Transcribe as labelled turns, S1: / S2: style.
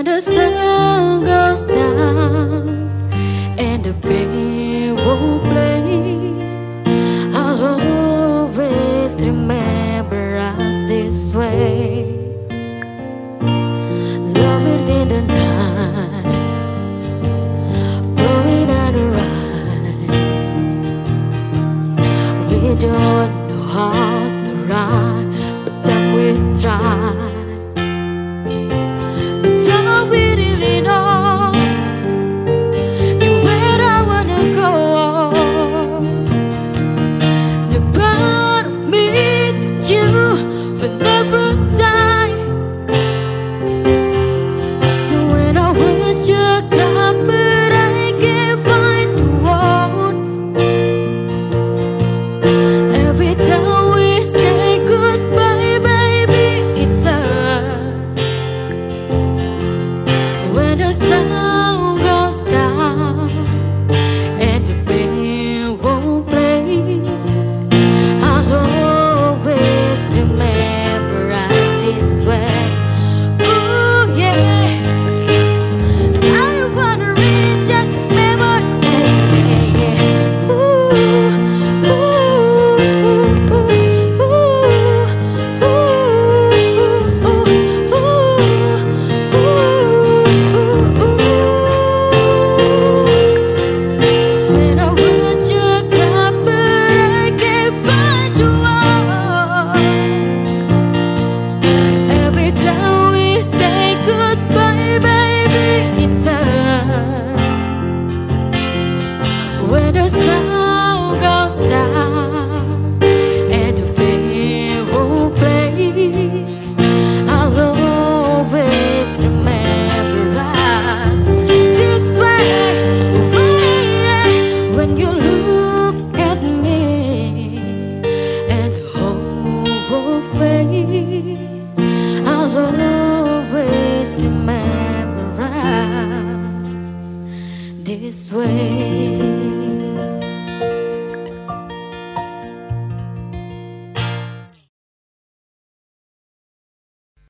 S1: And the sun goes down And the band will play. I'll always remember us this way. Love is in the night Blowing out the We don't know how to ride But then we try.